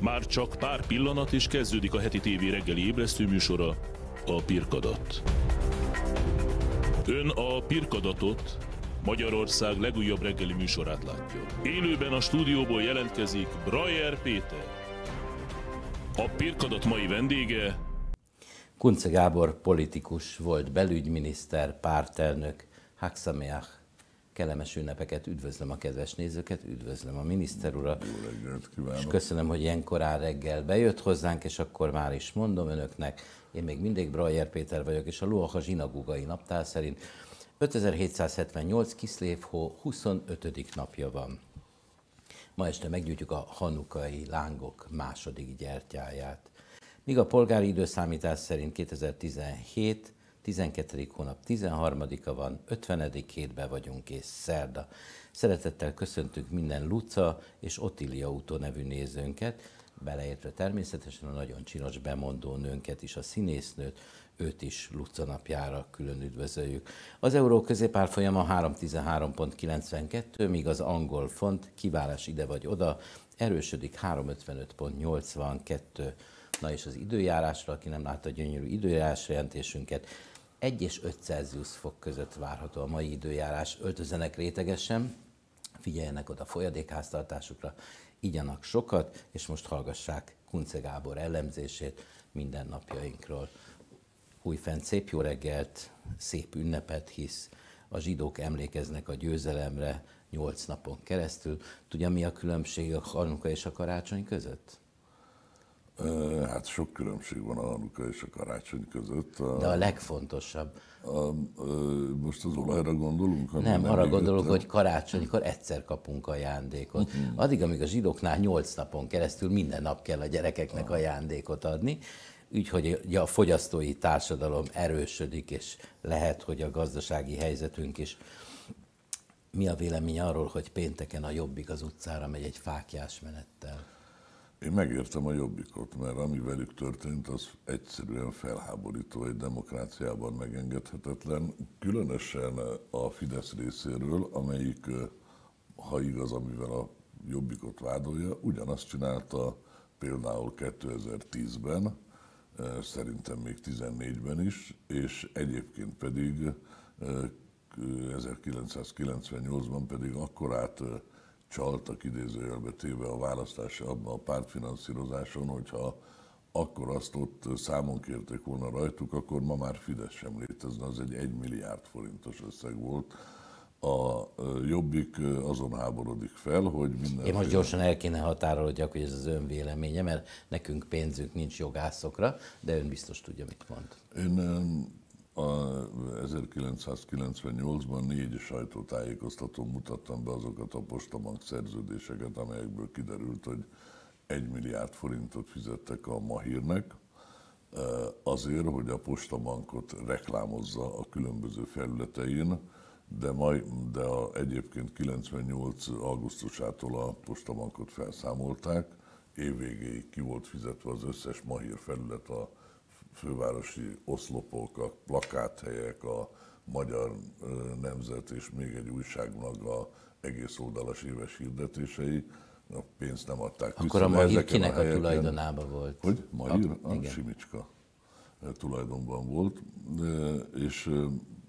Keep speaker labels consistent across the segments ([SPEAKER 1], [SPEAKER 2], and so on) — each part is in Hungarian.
[SPEAKER 1] Már csak pár pillanat és kezdődik a heti tévé reggeli ébresztő műsora, a Pirkadat. Ön a Pirkadatot, Magyarország legújabb reggeli műsorát látja. Élőben a stúdióból jelentkezik Brajer Péter. A Pirkadat mai vendége
[SPEAKER 2] Kunce Gábor politikus volt, belügyminiszter, pártelnök, Haksameach. Kellemes ünnepeket, üdvözlöm a kedves nézőket, üdvözlöm a miniszter urat.
[SPEAKER 3] Jó reggelt kívánok.
[SPEAKER 2] És köszönöm, hogy ilyen korán reggel bejött hozzánk, és akkor már is mondom önöknek, én még mindig Brajer Péter vagyok, és a Luaha zsinagugai naptár szerint 5778 Kiszlévhó 25. napja van. Ma este meggyújtjuk a hanukai lángok második gyertyáját. Míg a polgári időszámítás szerint 2017 12. hónap 13-a van, 50. hétben vagyunk és szerda. Szeretettel köszöntünk minden Luca és Otilia Utó nevű nézőnket, beleértve természetesen a nagyon csinos bemondó nőnket is, a színésznőt, őt is Luca napjára külön üdvözöljük. Az euró középárfolyama 313.92, míg az angol font kiválás ide vagy oda, erősödik 355.82. Na és az időjárásra, aki nem látta a gyönyörű időjárás jelentésünket, 1 és 5 Celsius fok között várható a mai időjárás. Öltözenek rétegesen, figyeljenek oda folyadékháztartásukra, igyanak sokat, és most hallgassák Kunce Gábor elemzését minden napjainkról. Újfent szép jó reggelt, szép ünnepet hisz, a zsidók emlékeznek a győzelemre nyolc napon keresztül. Tudja, mi a különbség a Hanuka és a karácsony között?
[SPEAKER 3] Hát sok különbség van a Hanuka és a karácsony között.
[SPEAKER 2] De a legfontosabb.
[SPEAKER 3] A, a, most az olajra gondolunk?
[SPEAKER 2] Nem, nem arra gondolok, hogy karácsonykor egyszer kapunk ajándékot. Uh-huh. Addig, amíg a zsidóknál nyolc napon keresztül minden nap kell a gyerekeknek uh-huh. ajándékot adni, úgyhogy a fogyasztói társadalom erősödik, és lehet, hogy a gazdasági helyzetünk is. Mi a vélemény arról, hogy pénteken a Jobbik az utcára megy egy fákjás menettel?
[SPEAKER 3] Én megértem a jobbikot, mert ami velük történt, az egyszerűen felháborító, egy demokráciában megengedhetetlen, különösen a Fidesz részéről, amelyik, ha igaz, amivel a jobbikot vádolja, ugyanazt csinálta például 2010-ben, szerintem még 14-ben is, és egyébként pedig 1998-ban pedig akkorát csaltak idézőjelbe téve a választási abban a pártfinanszírozáson, hogyha akkor azt ott számon kérték volna rajtuk, akkor ma már Fidesz sem létezne, az egy 1 milliárd forintos összeg volt. A Jobbik azon háborodik fel, hogy minden.
[SPEAKER 2] Én most gyorsan el kéne határolódjak, hogy ez az ön véleménye, mert nekünk pénzünk nincs jogászokra, de ön biztos tudja, mit mond.
[SPEAKER 3] Én 1998-ban négy sajtótájékoztatón mutattam be azokat a postabank szerződéseket, amelyekből kiderült, hogy egy milliárd forintot fizettek a Mahírnek, azért, hogy a postabankot reklámozza a különböző felületein, de, majd, de a, egyébként 98. augusztusától a postabankot felszámolták, évvégéig ki volt fizetve az összes Mahír felület a fővárosi oszlopok, a plakáthelyek, a Magyar Nemzet és még egy újságnak a egész oldalas éves hirdetései, a pénzt nem adták
[SPEAKER 2] Akkor vissza. Akkor a Mahír kinek a, a tulajdonában volt?
[SPEAKER 3] Hogy? Mahír? A, a Simicska tulajdonban volt, és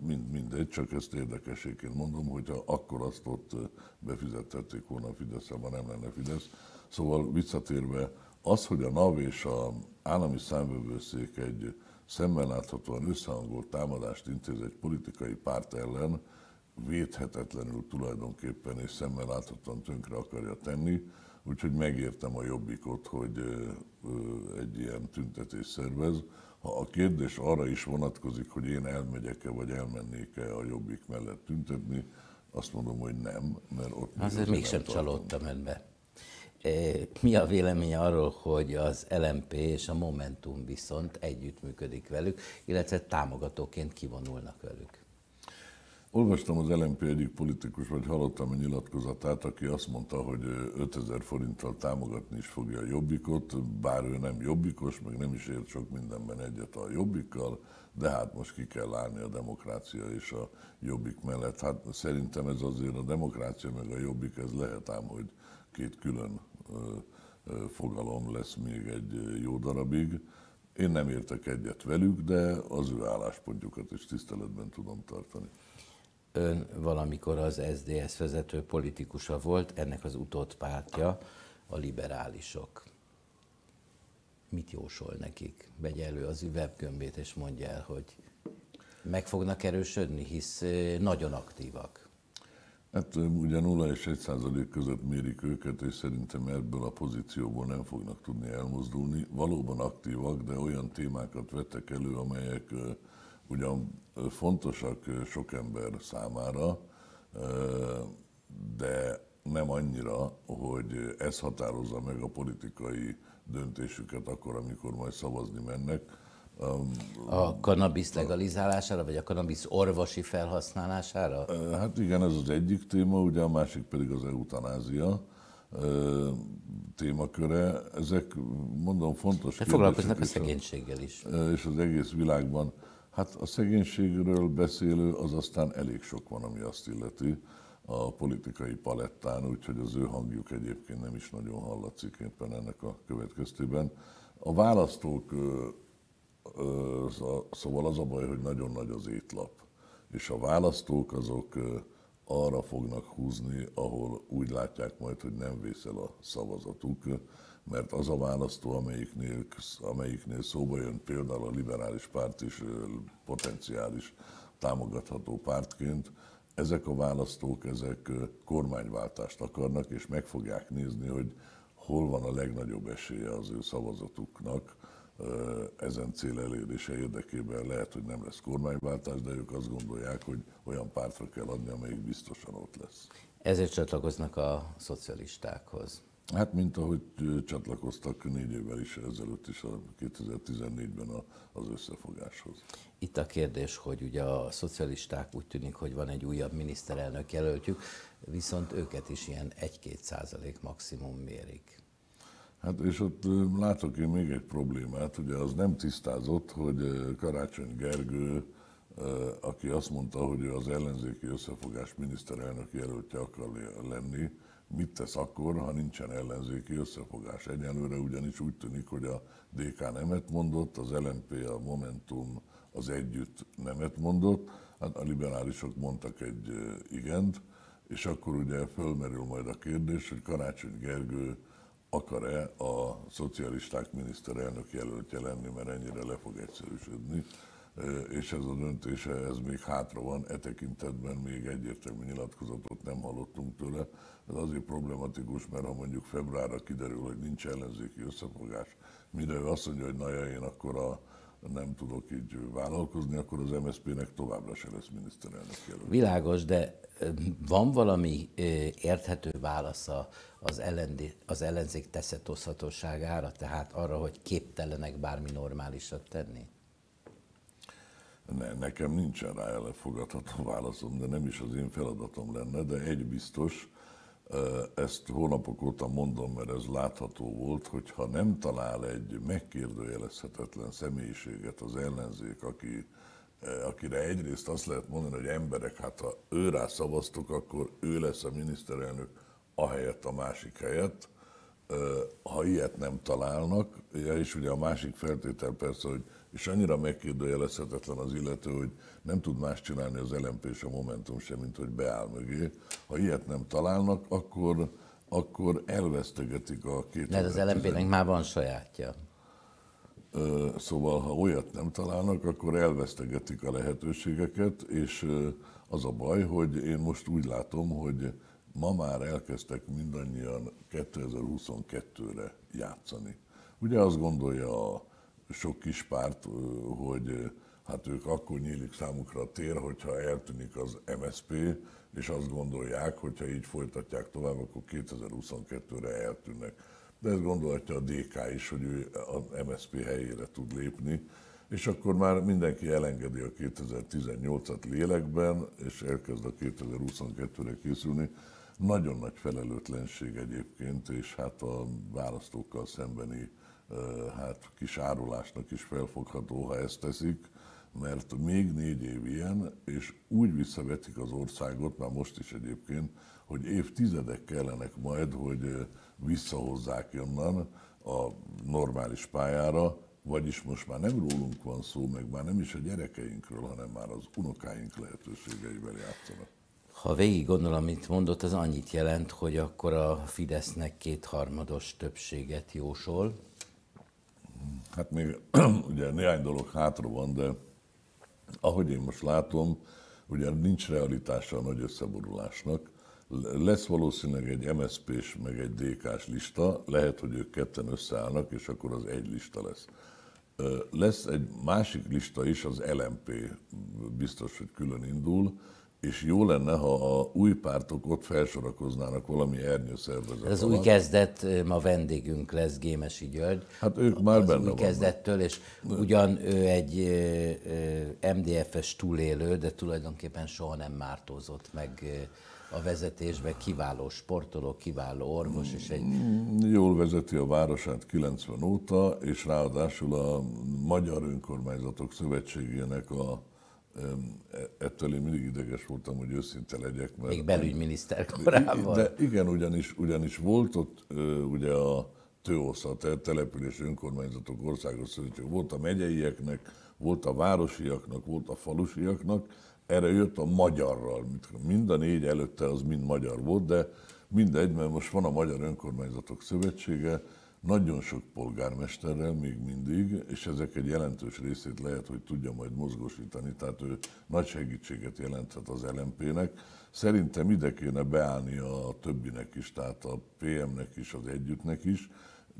[SPEAKER 3] mind, mindegy, csak ezt érdekeséként mondom, hogyha akkor azt ott befizettették volna a Fidesz, nem lenne Fidesz. Szóval visszatérve, az, hogy a NAV és a állami számvevőszék egy szemmel láthatóan összehangolt támadást intéz egy politikai párt ellen, védhetetlenül tulajdonképpen és szemmel láthatóan tönkre akarja tenni, úgyhogy megértem a jobbikot, hogy egy ilyen tüntetés szervez. Ha a kérdés arra is vonatkozik, hogy én elmegyek-e, vagy elmennék-e a jobbik mellett tüntetni, azt mondom, hogy nem, mert ott...
[SPEAKER 2] Azért mégsem csalódtam önbe. Mi a véleménye arról, hogy az LMP és a Momentum viszont együttműködik velük, illetve támogatóként kivonulnak velük?
[SPEAKER 3] Olvastam az LMP egyik politikus, vagy hallottam a nyilatkozatát, aki azt mondta, hogy 5000 forinttal támogatni is fogja a jobbikot, bár ő nem jobbikos, meg nem is ért sok mindenben egyet a jobbikkal, de hát most ki kell állni a demokrácia és a jobbik mellett. Hát szerintem ez azért a demokrácia meg a jobbik, ez lehet ám, hogy két külön fogalom lesz még egy jó darabig. Én nem értek egyet velük, de az ő álláspontjukat is tiszteletben tudom tartani.
[SPEAKER 2] Ön valamikor az SDS vezető politikusa volt, ennek az utott pártja a liberálisok. Mit jósol nekik? Vegye elő az üveggömbét és mondja el, hogy meg fognak erősödni, hisz nagyon aktívak.
[SPEAKER 3] Hát ugye 0 és 1 százalék között mérik őket, és szerintem ebből a pozícióból nem fognak tudni elmozdulni. Valóban aktívak, de olyan témákat vettek elő, amelyek ugyan fontosak sok ember számára, de nem annyira, hogy ez határozza meg a politikai döntésüket akkor, amikor majd szavazni mennek.
[SPEAKER 2] A kanabisz legalizálására, vagy a kanabisz orvosi felhasználására?
[SPEAKER 3] Hát igen, ez az egyik téma, ugye a másik pedig az eutanázia témaköre. Ezek, mondom, fontos
[SPEAKER 2] De foglalkoznak a szegénységgel is.
[SPEAKER 3] És az egész világban. Hát a szegénységről beszélő az aztán elég sok van, ami azt illeti a politikai palettán, úgyhogy az ő hangjuk egyébként nem is nagyon hallatszik éppen ennek a következtében. A választók, szóval az a baj, hogy nagyon nagy az étlap, és a választók azok arra fognak húzni, ahol úgy látják majd, hogy nem vészel a szavazatuk, mert az a választó, amelyiknél, amelyiknél szóba jön például a liberális párt is potenciális támogatható pártként, ezek a választók, ezek kormányváltást akarnak, és meg fogják nézni, hogy hol van a legnagyobb esélye az ő szavazatuknak ezen cél elérése érdekében. Lehet, hogy nem lesz kormányváltás, de ők azt gondolják, hogy olyan pártra kell adni, amelyik biztosan ott lesz.
[SPEAKER 2] Ezért csatlakoznak a szocialistákhoz.
[SPEAKER 3] Hát, mint ahogy csatlakoztak négy évvel is ezelőtt is, a 2014-ben az összefogáshoz.
[SPEAKER 2] Itt a kérdés, hogy ugye a szocialisták úgy tűnik, hogy van egy újabb miniszterelnök jelöltjük, viszont őket is ilyen 1-2 százalék maximum mérik.
[SPEAKER 3] Hát és ott látok én még egy problémát, ugye az nem tisztázott, hogy Karácsony Gergő, aki azt mondta, hogy ő az ellenzéki összefogás miniszterelnök jelöltje akar lenni, mit tesz akkor, ha nincsen ellenzéki összefogás. Egyelőre ugyanis úgy tűnik, hogy a DK nemet mondott, az LNP, a Momentum az együtt nemet mondott, hát a liberálisok mondtak egy igent, és akkor ugye fölmerül majd a kérdés, hogy Karácsony Gergő akar-e a szocialisták miniszterelnök jelöltje lenni, mert ennyire le fog egyszerűsödni és ez a döntése, ez még hátra van, e tekintetben még egyértelmű nyilatkozatot nem hallottunk tőle. Ez azért problematikus, mert ha mondjuk februárra kiderül, hogy nincs ellenzéki összefogás, mire ő azt mondja, hogy na ja, én akkor a, nem tudok így vállalkozni, akkor az MSZP-nek továbbra se lesz miniszterelnök jelölt.
[SPEAKER 2] Világos, de van valami érthető válasza az, ellendi, az ellenzék teszetozhatóságára, tehát arra, hogy képtelenek bármi normálisat tenni?
[SPEAKER 3] Ne, nekem nincsen rá elfogadható válaszom, de nem is az én feladatom lenne, de egy biztos, ezt hónapok óta mondom, mert ez látható volt, hogy ha nem talál egy megkérdőjelezhetetlen személyiséget az ellenzék, aki, akire egyrészt azt lehet mondani, hogy emberek, hát ha ő rá szavaztok, akkor ő lesz a miniszterelnök, ahelyett a másik helyett. Ha ilyet nem találnak, és ugye a másik feltétel persze, hogy és annyira megkérdőjelezhetetlen az illető, hogy nem tud más csinálni az LMP és a Momentum sem, mint hogy beáll mögé. Ha ilyet nem találnak, akkor, akkor elvesztegetik a két.
[SPEAKER 2] Mert az LMP-nek már van sajátja.
[SPEAKER 3] Szóval, ha olyat nem találnak, akkor elvesztegetik a lehetőségeket, és az a baj, hogy én most úgy látom, hogy ma már elkezdtek mindannyian 2022-re játszani. Ugye azt gondolja a sok kis párt, hogy hát ők akkor nyílik számukra a tér, hogyha eltűnik az MSP, és azt gondolják, hogyha így folytatják tovább, akkor 2022-re eltűnnek. De ezt gondolhatja a DK is, hogy ő a MSP helyére tud lépni, és akkor már mindenki elengedi a 2018-at lélekben, és elkezd a 2022-re készülni. Nagyon nagy felelőtlenség egyébként, és hát a választókkal szembeni hát kis árulásnak is felfogható, ha ezt teszik, mert még négy év ilyen, és úgy visszavetik az országot, már most is egyébként, hogy évtizedek kellenek majd, hogy visszahozzák onnan a normális pályára, vagyis most már nem rólunk van szó, meg már nem is a gyerekeinkről, hanem már az unokáink lehetőségeivel játszanak.
[SPEAKER 2] Ha végig gondolom, amit mondott, az annyit jelent, hogy akkor a Fidesznek kétharmados többséget jósol.
[SPEAKER 3] Hát még ugye néhány dolog hátra van, de ahogy én most látom, ugye nincs realitása a nagy összeborulásnak. Lesz valószínűleg egy MSZP-s, meg egy DK-s lista, lehet, hogy ők ketten összeállnak, és akkor az egy lista lesz. Lesz egy másik lista is, az LMP biztos, hogy külön indul, és jó lenne, ha a új pártok ott felsorakoznának valami ernyőszervezet
[SPEAKER 2] Ez új kezdet, ma vendégünk lesz Gémesi György.
[SPEAKER 3] Hát ők már
[SPEAKER 2] az
[SPEAKER 3] benne
[SPEAKER 2] új kezdettől, és ugyan ő egy MDF-es túlélő, de tulajdonképpen soha nem mártózott meg a vezetésbe, kiváló sportoló, kiváló orvos, és egy...
[SPEAKER 3] Jól vezeti a városát 90 óta, és ráadásul a Magyar Önkormányzatok Szövetségének a ettől én mindig ideges voltam, hogy őszinte legyek.
[SPEAKER 2] Mert Még belügyminiszter korában.
[SPEAKER 3] De igen, ugyanis, ugyanis volt ott ugye a TÖOSZ, a Település Önkormányzatok Országos Szövetség, volt a megyeieknek, volt a városiaknak, volt a falusiaknak, erre jött a magyarral. Mind a négy előtte az mind magyar volt, de mindegy, mert most van a Magyar Önkormányzatok Szövetsége, nagyon sok polgármesterrel még mindig, és ezek egy jelentős részét lehet, hogy tudja majd mozgósítani, tehát ő nagy segítséget jelenthet az LMP-nek. Szerintem ide kéne beállni a többinek is, tehát a PM-nek is, az együttnek is,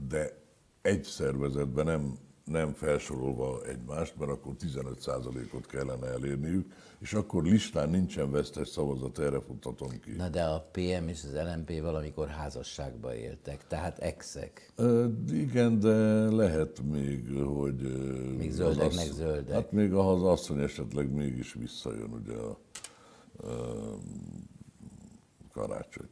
[SPEAKER 3] de egy szervezetben nem nem felsorolva egymást, mert akkor 15%-ot kellene elérniük, és akkor listán nincsen vesztes szavazat, erre futtatom ki.
[SPEAKER 2] Na de a PM és az LMP valamikor házasságba éltek, tehát exek.
[SPEAKER 3] E, igen, de lehet még, hogy...
[SPEAKER 2] Még zöldek, meg zöldek.
[SPEAKER 3] Hát még az asszony esetleg mégis visszajön, ugye a, a karácsony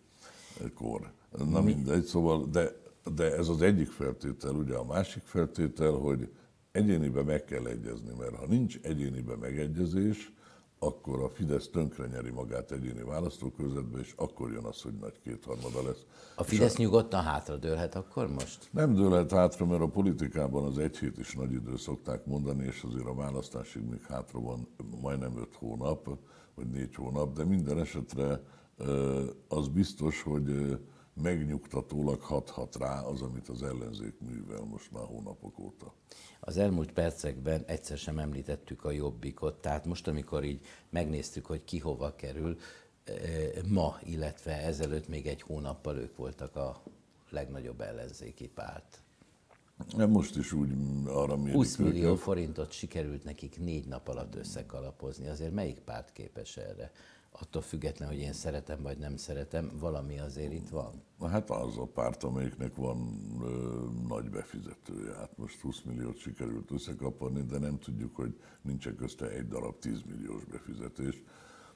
[SPEAKER 3] kor. Na Mi? mindegy, szóval, de de ez az egyik feltétel, ugye a másik feltétel, hogy egyénibe meg kell egyezni, mert ha nincs egyénibe megegyezés, akkor a Fidesz tönkre nyeri magát egyéni választókörzetbe, és akkor jön az, hogy nagy kétharmada lesz.
[SPEAKER 2] A Fidesz és nyugodtan hátra dőlhet akkor most?
[SPEAKER 3] Nem dőlhet hátra, mert a politikában az egy hét is nagy idő szokták mondani, és azért a választásig még hátra van majdnem öt hónap, vagy négy hónap, de minden esetre az biztos, hogy megnyugtatólag hathat rá az, amit az ellenzék művel most már hónapok óta.
[SPEAKER 2] Az elmúlt percekben egyszer sem említettük a jobbikot, tehát most, amikor így megnéztük, hogy ki hova kerül, eh, ma, illetve ezelőtt még egy hónappal ők voltak a legnagyobb ellenzéki párt.
[SPEAKER 3] Most is úgy arra
[SPEAKER 2] mérik 20 millió őket. forintot sikerült nekik négy nap alatt összekalapozni. Azért melyik párt képes erre? Attól független, hogy én szeretem vagy nem szeretem, valami azért itt van.
[SPEAKER 3] Na hát az a párt, amelyiknek van ö, nagy befizetője. Hát most 20 milliót sikerült összekaparni, de nem tudjuk, hogy nincs közte egy darab 10 milliós befizetés.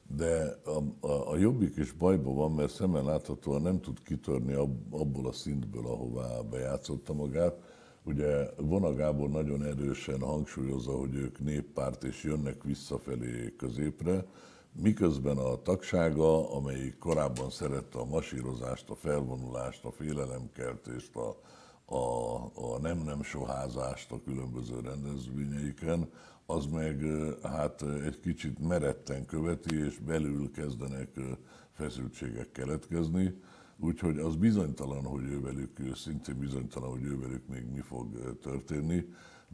[SPEAKER 3] De a, a, a Jobbik is bajban van, mert szemmel láthatóan nem tud kitörni abból a szintből, ahová bejátszotta magát. Ugye Vona Gábor nagyon erősen hangsúlyozza, hogy ők néppárt és jönnek visszafelé középre, miközben a tagsága, amelyik korábban szerette a masírozást, a felvonulást, a félelemkeltést, a, a, a nem-nem soházást a különböző rendezvényeiken, az meg hát egy kicsit meretten követi, és belül kezdenek feszültségek keletkezni. Úgyhogy az bizonytalan, hogy ővelük, szintén bizonytalan, hogy ővelük még mi fog történni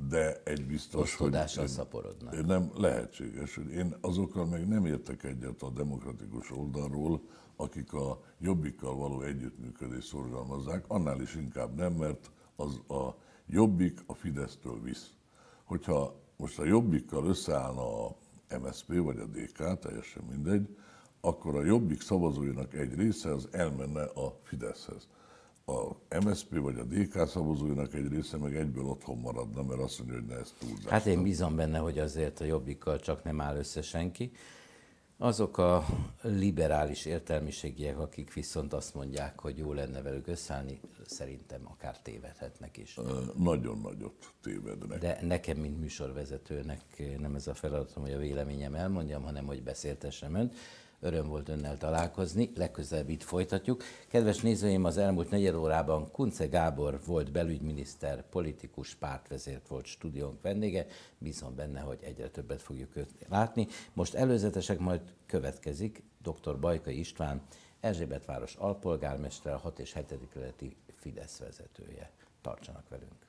[SPEAKER 3] de egy biztos, hogy
[SPEAKER 2] szaporodnak.
[SPEAKER 3] nem lehetséges, hogy én azokkal meg nem értek egyet a demokratikus oldalról, akik a jobbikkal való együttműködést szorgalmazzák, annál is inkább nem, mert az a jobbik a Fidesztől visz. Hogyha most a jobbikkal összeállna a MSZP vagy a DK, teljesen mindegy, akkor a jobbik szavazóinak egy része az elmenne a Fideszhez a MSZP vagy a DK szavazóinak egy része meg egyből otthon maradna, mert azt mondja, hogy ne ezt túlzás.
[SPEAKER 2] Hát én bízom benne, hogy azért a jobbikkal csak nem áll össze senki. Azok a liberális értelmiségiek, akik viszont azt mondják, hogy jó lenne velük összeállni, szerintem akár tévedhetnek is.
[SPEAKER 3] Nagyon nagyot tévednek.
[SPEAKER 2] De nekem, mint műsorvezetőnek nem ez a feladatom, hogy a véleményem elmondjam, hanem hogy beszéltessem önt. Öröm volt önnel találkozni, legközelebb itt folytatjuk. Kedves nézőim, az elmúlt negyed órában Kunce Gábor volt belügyminiszter, politikus, pártvezért volt stúdiónk vendége. Bízom benne, hogy egyre többet fogjuk őt látni. Most előzetesek majd következik dr. Bajka István, Erzsébetváros alpolgármestere, a 6 és 7. keleti Fidesz vezetője. Tartsanak velünk!